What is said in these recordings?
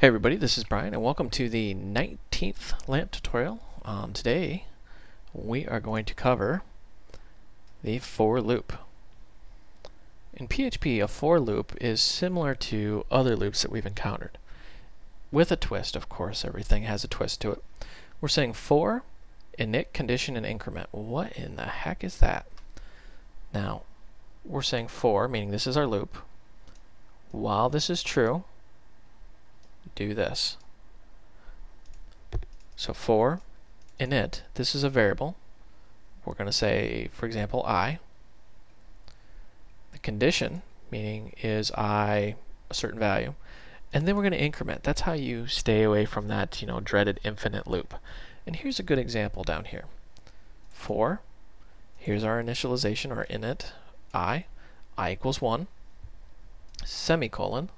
Hey everybody, this is Brian and welcome to the 19th LAMP tutorial. Um, today we are going to cover the for loop. In PHP, a for loop is similar to other loops that we've encountered. With a twist, of course, everything has a twist to it. We're saying for, init, condition, and increment. What in the heck is that? Now, we're saying for, meaning this is our loop. While this is true, do this. So for init, this is a variable. We're going to say, for example, i. The condition, meaning is i a certain value. And then we're going to increment. That's how you stay away from that, you know, dreaded infinite loop. And here's a good example down here. For, here's our initialization, our init, i, i equals 1, semicolon,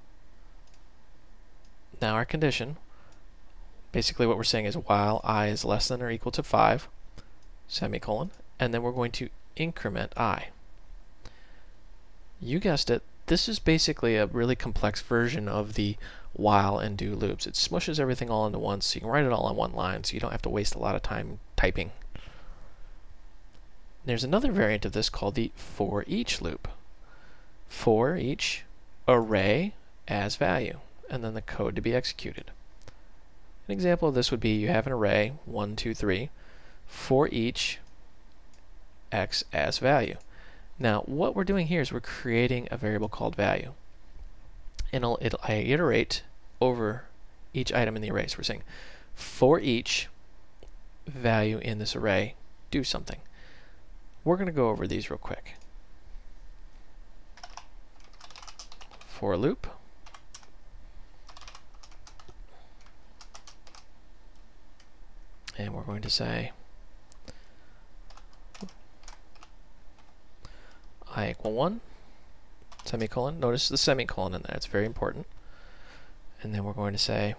now our condition, basically what we're saying is while i is less than or equal to 5, semicolon, and then we're going to increment i. You guessed it, this is basically a really complex version of the while and do loops. It smushes everything all into one so you can write it all on one line so you don't have to waste a lot of time typing. There's another variant of this called the for each loop. For each array as value and then the code to be executed. An example of this would be you have an array, 1, 2, 3, for each x as value. Now, what we're doing here is we're creating a variable called value. And it'll, it'll, I iterate over each item in the array. So we're saying for each value in this array, do something. We're going to go over these real quick. For loop. and we're going to say. I equal 1 semicolon. Notice the semicolon in there. It's very important. And then we're going to say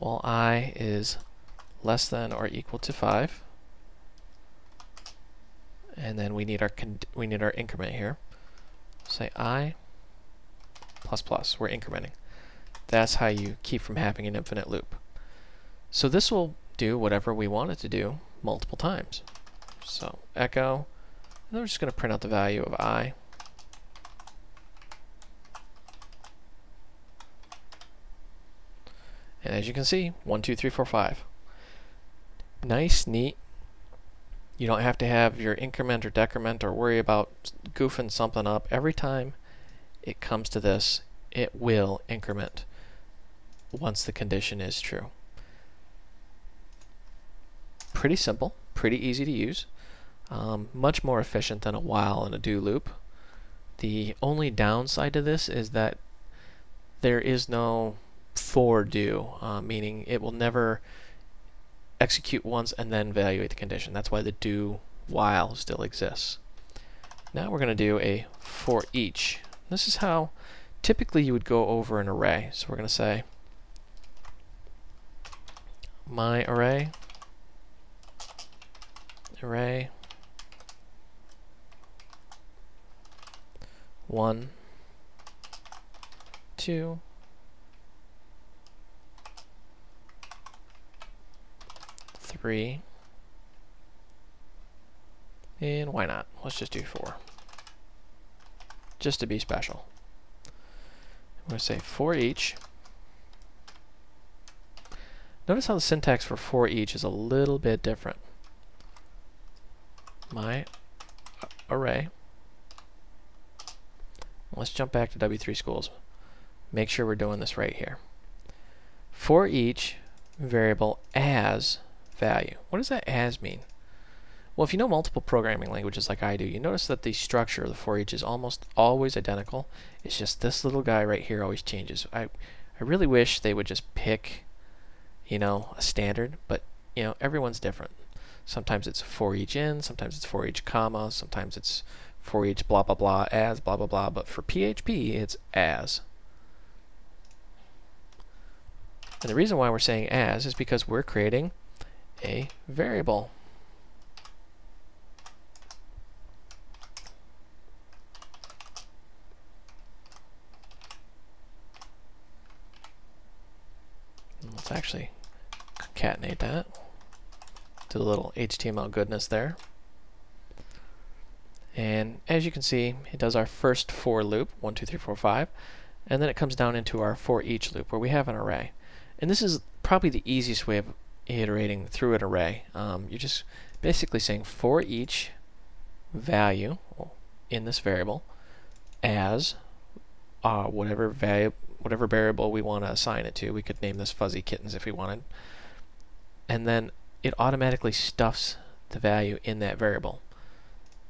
while i is less than or equal to 5 and then we need our we need our increment here. Say i plus plus. We're incrementing. That's how you keep from having an infinite loop. So this will do whatever we want it to do multiple times. So echo, and we're just going to print out the value of i. And as you can see, 1, 2, 3, 4, 5. Nice, neat. You don't have to have your increment or decrement or worry about goofing something up. Every time it comes to this, it will increment once the condition is true pretty simple, pretty easy to use, um, much more efficient than a while and a do loop. The only downside to this is that there is no for do, uh, meaning it will never execute once and then evaluate the condition. That's why the do while still exists. Now we're going to do a for each. This is how typically you would go over an array. So we're going to say my array array. One, two, three, and why not? Let's just do four. Just to be special. I'm going to say for each. Notice how the syntax for for each is a little bit different my array. Let's jump back to W3 schools. Make sure we're doing this right here. For each variable as value. What does that as mean? Well, if you know multiple programming languages like I do, you notice that the structure of the for each is almost always identical. It's just this little guy right here always changes. I, I really wish they would just pick, you know, a standard, but, you know, everyone's different. Sometimes it's for each in, sometimes it's for each comma, sometimes it's for each blah blah blah as blah blah blah, but for PHP it's as. And the reason why we're saying as is because we're creating a variable. let's actually concatenate that the little HTML goodness there. And as you can see, it does our first for loop, 1, 2, 3, 4, 5, and then it comes down into our for each loop where we have an array. And this is probably the easiest way of iterating through an array. Um, you're just basically saying for each value in this variable as uh, whatever value, whatever variable we want to assign it to. We could name this fuzzy kittens if we wanted. And then it automatically stuffs the value in that variable.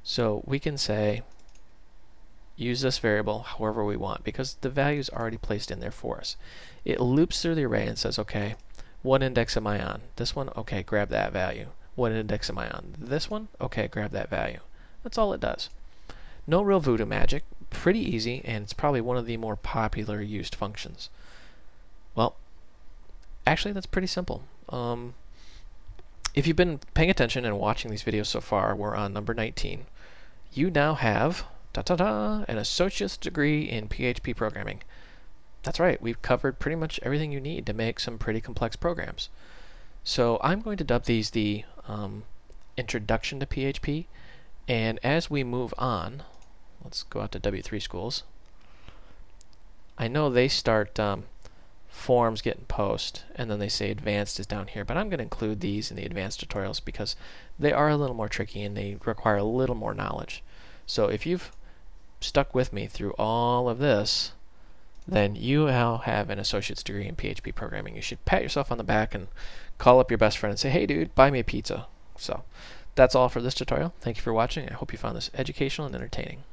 So we can say use this variable however we want because the value is already placed in there for us. It loops through the array and says, okay, what index am I on? This one? Okay, grab that value. What index am I on? This one? Okay, grab that value. That's all it does. No real voodoo magic, pretty easy, and it's probably one of the more popular used functions. Well, actually that's pretty simple. Um, if you've been paying attention and watching these videos so far, we're on number 19. You now have ta ta ta an associate's degree in PHP programming. That's right, we've covered pretty much everything you need to make some pretty complex programs. So I'm going to dub these the um, Introduction to PHP, and as we move on, let's go out to W3 schools. I know they start um, forms get in post, and then they say advanced is down here, but I'm going to include these in the advanced tutorials because they are a little more tricky and they require a little more knowledge. So if you've stuck with me through all of this, then you now have an associate's degree in PHP programming. You should pat yourself on the back and call up your best friend and say, hey dude, buy me a pizza. So that's all for this tutorial. Thank you for watching. I hope you found this educational and entertaining.